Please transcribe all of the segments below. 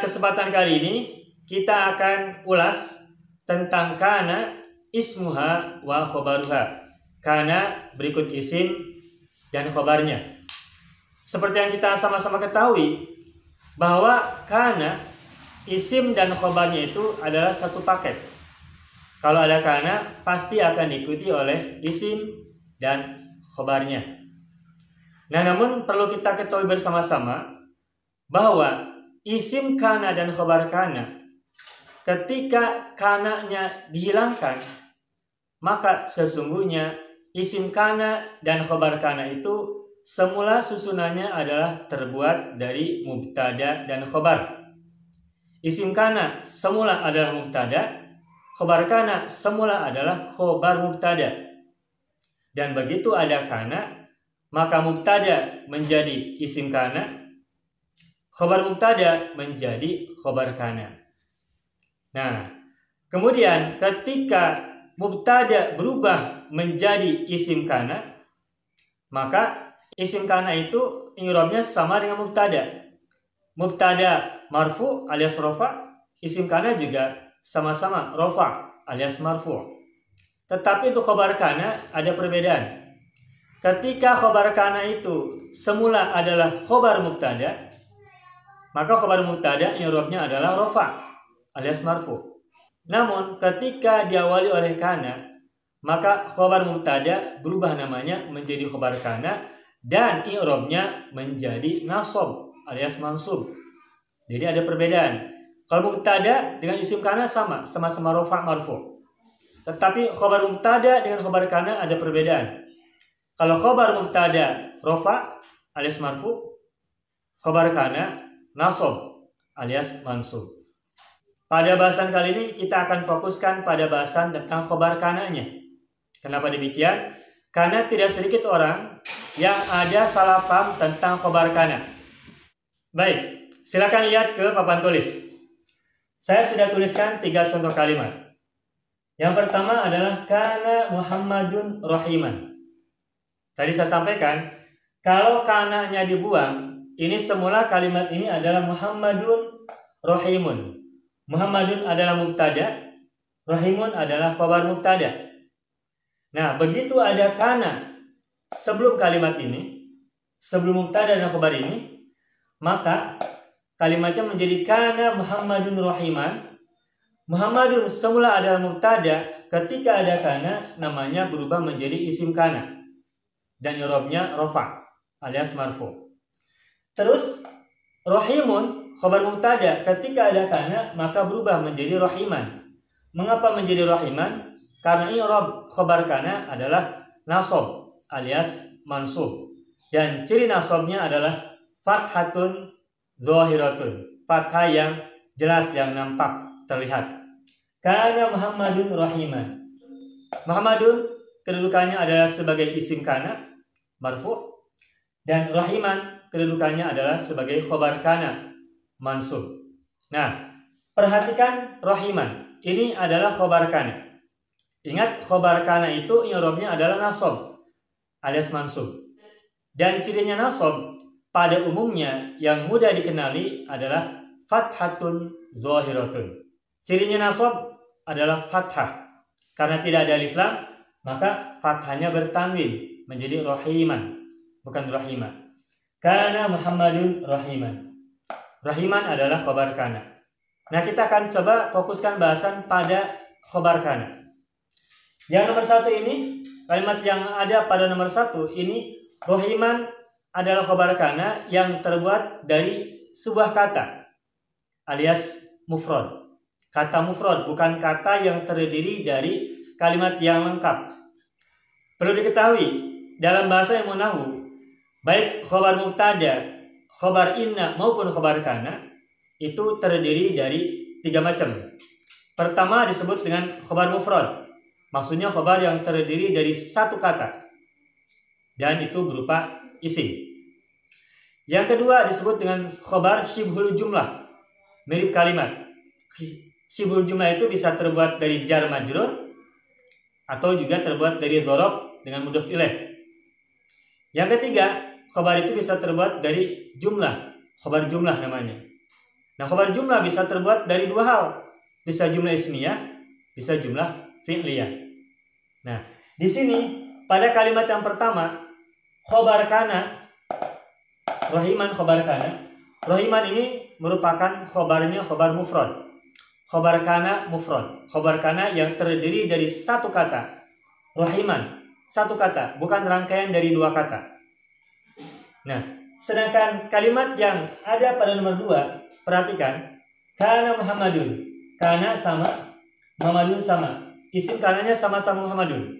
Kesempatan kali ini kita akan ulas tentang kana ismuha wa khobaruha. Kana berikut isim dan khobarnya. Seperti yang kita sama-sama ketahui bahwa kana isim dan khobarnya itu adalah satu paket. Kalau ada kana pasti akan diikuti oleh isim dan khobarnya. Nah, namun perlu kita ketahui bersama-sama bahwa isim kana dan khobar kana ketika kananya dihilangkan maka sesungguhnya isim kana dan khobar kana itu semula susunannya adalah terbuat dari mubtada dan khobar. Isim kana semula adalah mubtada, khobar kana semula adalah khobar mubtada. Dan begitu ada kana, maka mubtada menjadi isim kana, khobar mubtada menjadi khobar kana. Nah, kemudian ketika mubtada berubah menjadi isim kana, maka isim kana itu i'rabnya sama dengan mubtada. Mubtada marfu alias rofa, isim kana juga sama-sama rofa alias marfu. Tetapi untuk khobar kana ada perbedaan. Ketika khobar kana itu semula adalah khobar mubtada, maka khabar mubtada i'rabnya adalah rofa alias marfu. Namun ketika diawali oleh kana, maka khabar mubtada berubah namanya menjadi khabar kana dan i'rabnya menjadi nasab alias mansub. Jadi ada perbedaan. Kalau mubtada dengan isim kana sama, sama-sama rofa marfu. Tetapi khabar mubtada dengan khabar kana ada perbedaan. Kalau khabar mubtada rofa alias marfu, khabar kana nasob alias mansub. Pada bahasan kali ini kita akan fokuskan pada bahasan tentang khobar kananya. Kenapa demikian? Karena tidak sedikit orang yang ada salah paham tentang khobar kana. Baik, silakan lihat ke papan tulis. Saya sudah tuliskan tiga contoh kalimat. Yang pertama adalah kana Muhammadun Rahiman. Tadi saya sampaikan, kalau kananya dibuang, ini semula kalimat ini adalah Muhammadun Rahimun. Muhammadun adalah mubtada, Rahimun adalah khabar mubtada. Nah, begitu ada kana sebelum kalimat ini, sebelum mubtada dan khabar ini, maka kalimatnya menjadi kana Muhammadun Rahiman. Muhammadun semula adalah mubtada, ketika ada kana namanya berubah menjadi isim kana dan irobnya rofa alias marfu. Terus rohimun khabar mubtada ketika ada kana maka berubah menjadi rohiman. Mengapa menjadi rohiman? Karena i'rab khabar kana adalah nasab alias mansub. Dan ciri nasabnya adalah fathatun zahiratun. Fathah yang jelas yang nampak terlihat. Kana Muhammadun rahiman. Muhammadun kedudukannya adalah sebagai isim kana marfu dan rahiman kedudukannya adalah sebagai khobar kana mansub. Nah, perhatikan rohiman. Ini adalah khobar kana. Ingat khobar kana itu i'rabnya adalah nasab alias mansub. Dan cirinya nasab pada umumnya yang mudah dikenali adalah fathatun zahiratun. Cirinya nasab adalah fathah. Karena tidak ada alif maka fathahnya bertanwin menjadi rohiman, bukan rohimah. Kana Muhammadun rahiman. Rahiman adalah khobar kana. Nah kita akan coba fokuskan bahasan pada khobar kana. Yang nomor satu ini, kalimat yang ada pada nomor satu ini, rahiman adalah khobar kana yang terbuat dari sebuah kata alias mufrad. Kata mufrad bukan kata yang terdiri dari kalimat yang lengkap. Perlu diketahui, dalam bahasa yang menahu, baik khobar mubtada, khobar inna maupun khobar kana itu terdiri dari tiga macam. Pertama disebut dengan khobar mufrad. Maksudnya khobar yang terdiri dari satu kata. Dan itu berupa isi. Yang kedua disebut dengan khobar shibhul jumlah. Mirip kalimat. Shibhul jumlah itu bisa terbuat dari jar majrur atau juga terbuat dari zorob dengan mudhof ilaih. Yang ketiga, Khobar itu bisa terbuat dari jumlah, khobar jumlah namanya. Nah, khobar jumlah bisa terbuat dari dua hal. Bisa jumlah ismiyah, bisa jumlah fi'liyah. Nah, di sini pada kalimat yang pertama, khobar kana, rohiman khobar kana. Rohiman ini merupakan khobarnya khobar mufrad. Khobar kana mufrad. Khobar kana yang terdiri dari satu kata. Rohiman, satu kata, bukan rangkaian dari dua kata. Nah, Sedangkan kalimat yang ada pada nomor dua, perhatikan. Karena Muhammadun. Karena sama. Muhammadun sama. Isim kanannya sama-sama Muhammadun.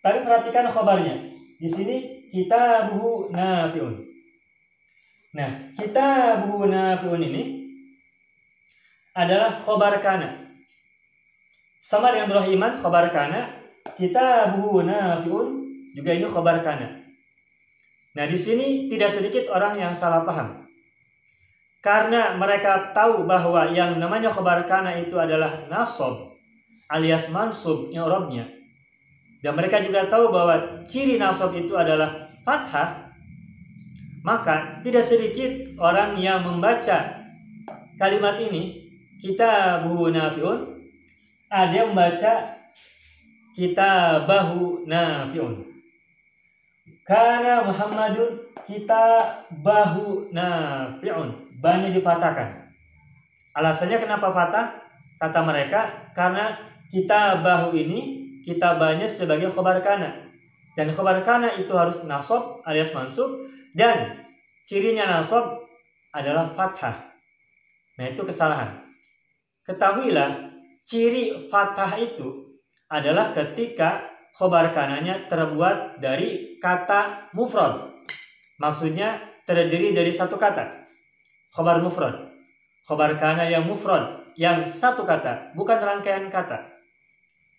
Tapi perhatikan khobarnya. Di sini kita buhu nafiun. Nah, kita buhu nafiun ini adalah khobar kana. Sama dengan iman khobar kana. Kita buhu nafiun juga ini khobar kana. Nah, di sini tidak sedikit orang yang salah paham. Karena mereka tahu bahwa yang namanya khobar kana itu adalah nasob alias mansub i'rabnya. Dan mereka juga tahu bahwa ciri nasob itu adalah fathah. Maka tidak sedikit orang yang membaca kalimat ini kita buhu nafiun ada yang membaca kita bahu nafiun karena Muhammadun kita bahu nafi'un. Banyak dipatahkan. Alasannya kenapa patah? Kata mereka karena kita bahu ini kita banyak sebagai khobar kana. Dan khobar kana itu harus nasob alias mansub dan cirinya nasob adalah fathah. Nah itu kesalahan. Ketahuilah ciri fathah itu adalah ketika khobar kananya terbuat dari kata mufrad. Maksudnya terdiri dari satu kata. Khobar mufrad. Khobar kana yang mufrad, yang satu kata, bukan rangkaian kata.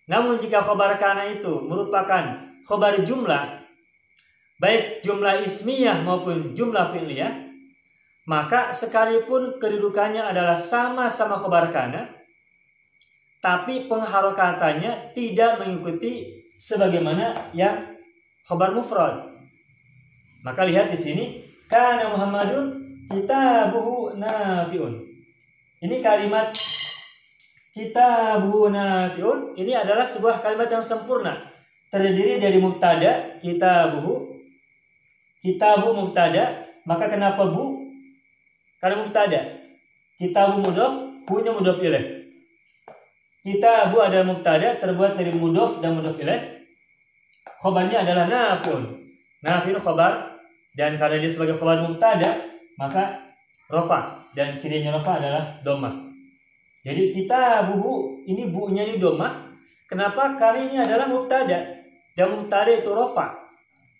Namun jika khobar kana itu merupakan khobar jumlah, baik jumlah ismiyah maupun jumlah fi'liyah, maka sekalipun kedudukannya adalah sama-sama khobar kana, tapi pengharokatannya tidak mengikuti sebagaimana yang khabar mufrad. Maka lihat di sini kana Muhammadun kitabuhu nafiun. Ini kalimat kitabuhu nafiun ini adalah sebuah kalimat yang sempurna. Terdiri dari mubtada kitabuhu kitabu mubtada, maka kenapa bu? Karena mubtada. Kitabu mudhof, punya mudhof ilaih. Kita bu adalah mubtada terbuat dari mudof dan mudof ilaih. Khobarnya adalah nafun. Nafun khobar dan karena dia sebagai khobar mubtada maka rofa dan cirinya rofa adalah doma. Jadi kita bubu ini bu-nya ini doma. Kenapa? Karena ini adalah mubtada dan mubtada itu rofa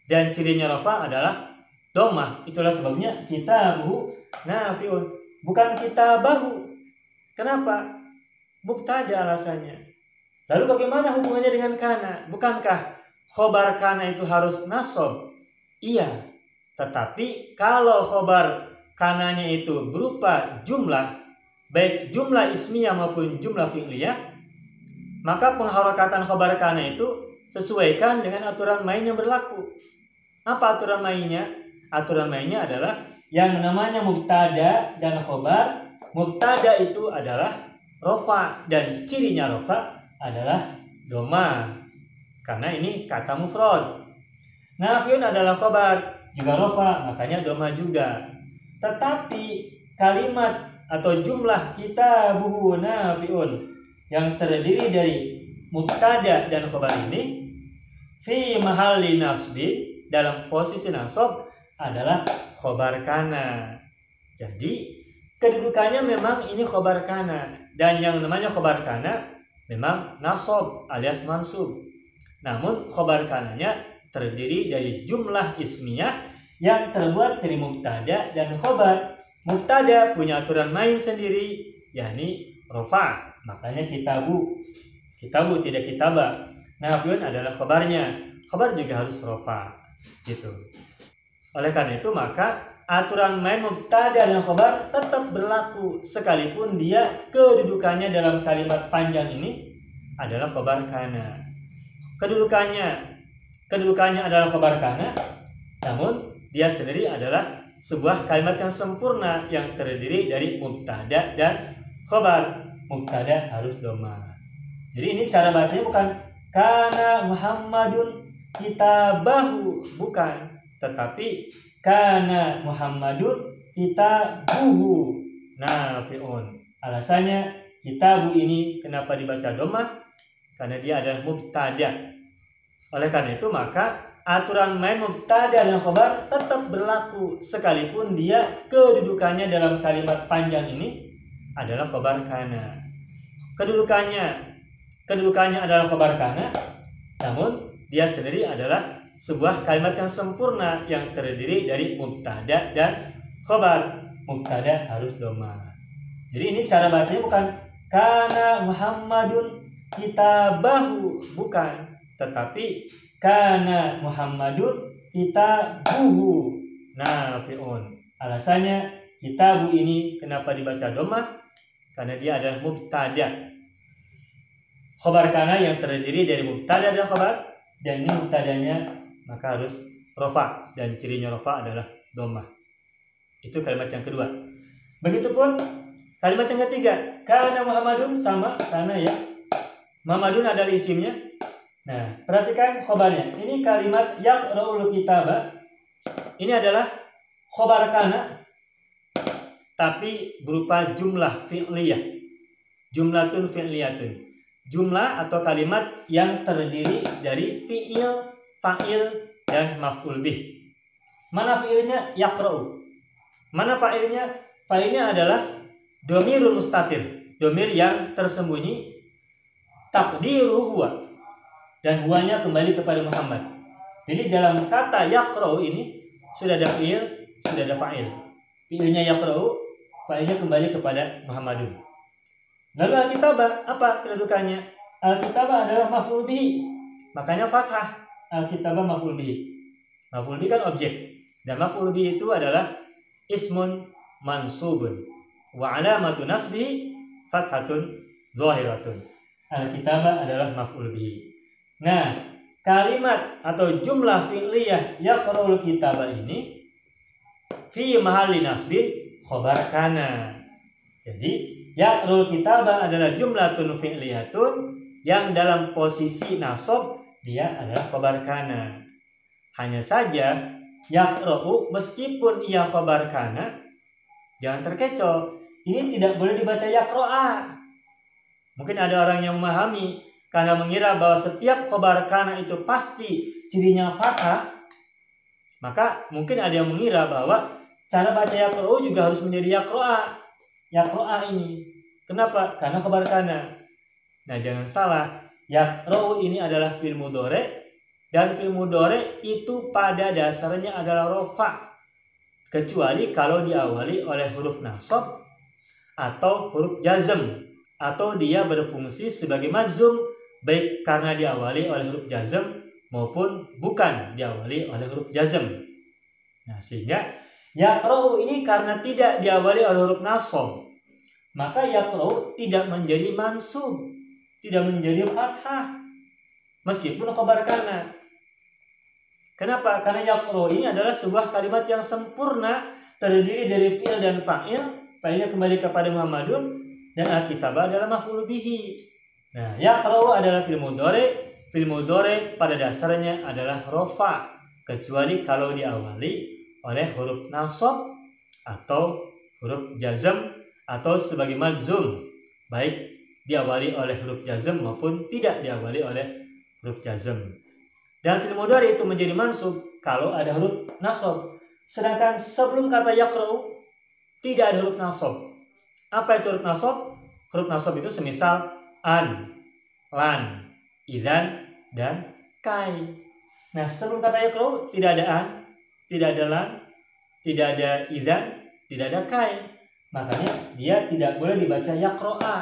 dan cirinya rofa adalah doma. Itulah sebabnya kita bu nafiun bukan kita bahu. Kenapa? Mubtada alasannya. Lalu bagaimana hubungannya dengan kana? Bukankah khobar kana itu harus nasob? Iya. Tetapi kalau khobar kananya itu berupa jumlah, baik jumlah ismiyah maupun jumlah fi'liyah, maka pengharokatan khobar kana itu sesuaikan dengan aturan main yang berlaku. Apa aturan mainnya? Aturan mainnya adalah yang namanya mubtada dan khobar. Mubtada itu adalah rofa dan cirinya rofa adalah doma karena ini kata mufrad. Nafiun adalah khobar juga rofa makanya doma juga. Tetapi kalimat atau jumlah kita buhu nafiun yang terdiri dari mubtada dan khobar ini fi mahalli nasbi dalam posisi nasab adalah khobar kana. Jadi kedudukannya memang ini khobar kana dan yang namanya khobar kana memang nasob alias mansub. Namun khobar kananya terdiri dari jumlah ismiyah yang terbuat dari mubtada dan khobar. Mubtada punya aturan main sendiri, yakni rofa. Makanya kitabu. Kitabu tidak kitaba. Nafiun adalah khobarnya. Khobar juga harus rofa. Gitu. Oleh karena itu maka aturan main mubtada dan khobar tetap berlaku sekalipun dia kedudukannya dalam kalimat panjang ini adalah khobar kana. Kedudukannya kedudukannya adalah khobar kana, namun dia sendiri adalah sebuah kalimat yang sempurna yang terdiri dari mubtada dan khobar. Mubtada harus doma. Jadi ini cara bacanya bukan karena Muhammadun kitabahu bukan, tetapi karena Muhammadun kitabuhu. Nah, fi'un. Alasannya kitabu ini kenapa dibaca doma? Karena dia adalah mubtada. Oleh karena itu maka aturan main mubtada dan khobar tetap berlaku sekalipun dia kedudukannya dalam kalimat panjang ini adalah khobar kana. Kedudukannya kedudukannya adalah khobar kana, namun dia sendiri adalah sebuah kalimat yang sempurna yang terdiri dari mubtada dan khobar. Mubtada harus doma. Jadi ini cara bacanya bukan kana Muhammadun kitabahu bukan, tetapi karena Muhammadun kitabuhu. Nah, fi'un. Alasannya kitabu ini kenapa dibaca doma? Karena dia adalah mubtada. Khobar kana yang terdiri dari mubtada dan khobar dan ini mubtadanya maka harus rofa dan cirinya rofa adalah doma. Itu kalimat yang kedua. Begitupun kalimat yang ketiga, karena Muhammadun sama karena ya Muhammadun adalah isimnya Nah, perhatikan khobarnya. Ini kalimat yang ra'ul kitaba. Ini adalah khobar kana tapi berupa jumlah fi'liyah. Jumlatun fi'liyatun. Jumlah atau kalimat yang terdiri dari fi'il, fa'il, dan maf'ul bih. Mana fi'ilnya? Yakra'u. Mana fa'ilnya? Fa'ilnya adalah domirul mustatir. Domir yang tersembunyi. Takdiru huwa dan huanya kembali kepada Muhammad. Jadi dalam kata yakra'u ini sudah ada fi'il, sudah ada fa'il. Fi'ilnya yakra'u, fa'ilnya kembali kepada Muhammadun. Lalu Alkitabah apa kedudukannya? Alkitabah adalah maf'ul bihi. Makanya fathah. Alkitabah maf'ul bihi. Maf'ul bihi kan objek. Dan maf'ul bihi itu adalah ismun mansubun. Wa alamatu nasbihi fathatun zahiratun. Alkitabah adalah maf'ul bihi. Nah, kalimat atau jumlah fi'liyah yaqra'ul kitabah ini fi mahalli nasbin khobar kana. Jadi, yaqra'ul kitabah adalah jumlah tun fi'liyatun yang dalam posisi nasab dia adalah khobar kana. Hanya saja yaqra'u meskipun ia khobar kana jangan terkecoh. Ini tidak boleh dibaca yaqra'a. Mungkin ada orang yang memahami karena mengira bahwa setiap khobar kana itu pasti cirinya fathah, maka mungkin ada yang mengira bahwa cara baca yakro'u juga harus menjadi yakro'a. Yakro'a ini. Kenapa? Karena khobar kana. Nah jangan salah, yakro'u ini adalah fil mudore dan fil mudore itu pada dasarnya adalah rofa. Kecuali kalau diawali oleh huruf nasab atau huruf jazm atau dia berfungsi sebagai mazum baik karena diawali oleh huruf jazm maupun bukan diawali oleh huruf jazm. Nah, sehingga yaqra'u ini karena tidak diawali oleh huruf nasab, maka yaqra'u tidak menjadi mansub, tidak menjadi fathah. Meskipun khabar kana. Kenapa? Karena yaqra'u ini adalah sebuah kalimat yang sempurna terdiri dari fi'il dan fa'il, fa'ilnya kembali kepada Muhammadun dan alkitabah adalah maf'ul bihi. Nah, kalau adalah fil mudore. Fil mudore pada dasarnya adalah rofa. Kecuali kalau diawali oleh huruf nasab atau huruf jazm atau sebagai mazum. Baik diawali oleh huruf jazm maupun tidak diawali oleh huruf jazm. Dan fil mudore itu menjadi mansub kalau ada huruf nasab. Sedangkan sebelum kata yakra'u tidak ada huruf nasab. Apa itu huruf nasab? Huruf nasab itu semisal an, lan, idan, dan kai. Nah, sebelum kata yakro tidak ada an, tidak ada lan, tidak ada idan, tidak ada kai. Makanya dia tidak boleh dibaca yakro'a,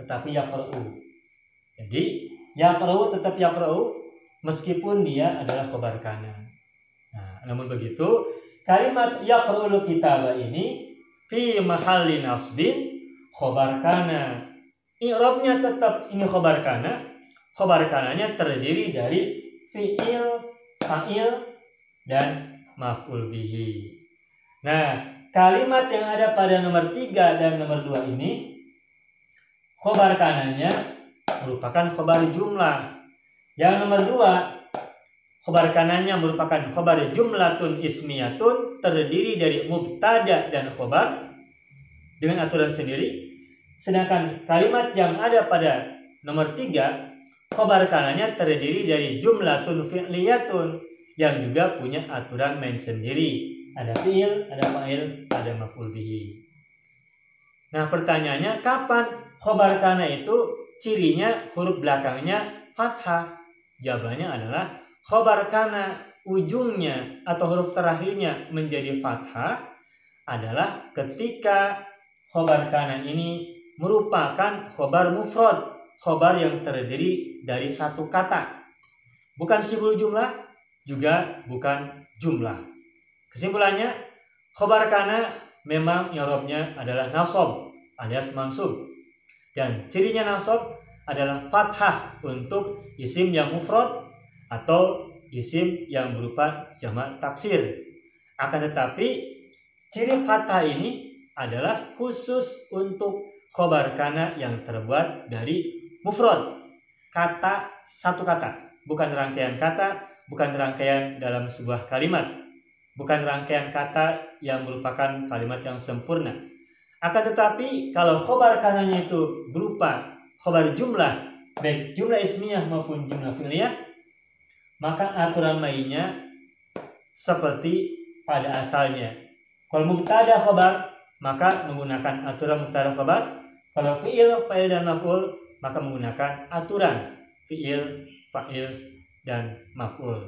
tetapi yakro'u. Jadi, yakro'u tetap yakro'u meskipun dia adalah khobar kanan. Nah, namun begitu, kalimat yakro'ul kitabah ini fi mahalli nasbin khobar kanan I'rabnya tetap ini khobar kana. Khobar kananya terdiri dari fi'il, fa'il, dan maf'ul bihi. Nah, kalimat yang ada pada nomor 3 dan nomor 2 ini khobar kanannya merupakan khobar jumlah. Yang nomor 2 khobar kanannya merupakan khobar jumlatun ismiyatun terdiri dari mubtada dan khobar dengan aturan sendiri. Sedangkan kalimat yang ada pada nomor 3 khobar kanannya terdiri dari jumlatun fi'liyatun yang juga punya aturan main sendiri ada fiil, ada fa'il, ada maf'ul bihi. Nah, pertanyaannya kapan khobar kana itu cirinya huruf belakangnya fathah? Jawabannya adalah khobar kana ujungnya atau huruf terakhirnya menjadi fathah adalah ketika khobar kana ini merupakan khobar mufrad, khobar yang terdiri dari satu kata. Bukan sibul jumlah, juga bukan jumlah. Kesimpulannya, khobar kana memang i'rabnya adalah nasab alias mansub. Dan cirinya nasab adalah fathah untuk isim yang mufrad atau isim yang berupa jamak taksir. Akan tetapi ciri fathah ini adalah khusus untuk khobar kana yang terbuat dari mufrad. Kata satu kata, bukan rangkaian kata, bukan rangkaian dalam sebuah kalimat bukan rangkaian kata yang merupakan kalimat yang sempurna. Akan tetapi kalau khobar kanannya itu berupa khobar jumlah, baik jumlah ismiyah maupun jumlah fi'liyah, maka aturan mainnya seperti pada asalnya. Kalau mubtada khobar, maka menggunakan aturan mubtada khobar. Kalau fi'il, fa'il dan maf'ul, maka menggunakan aturan fi'il, fa'il dan maf'ul.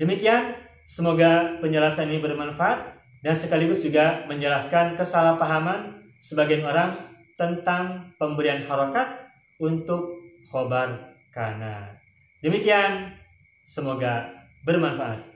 Demikian Semoga penjelasan ini bermanfaat dan sekaligus juga menjelaskan kesalahpahaman sebagian orang tentang pemberian harokat untuk khobar kana. Demikian, semoga bermanfaat.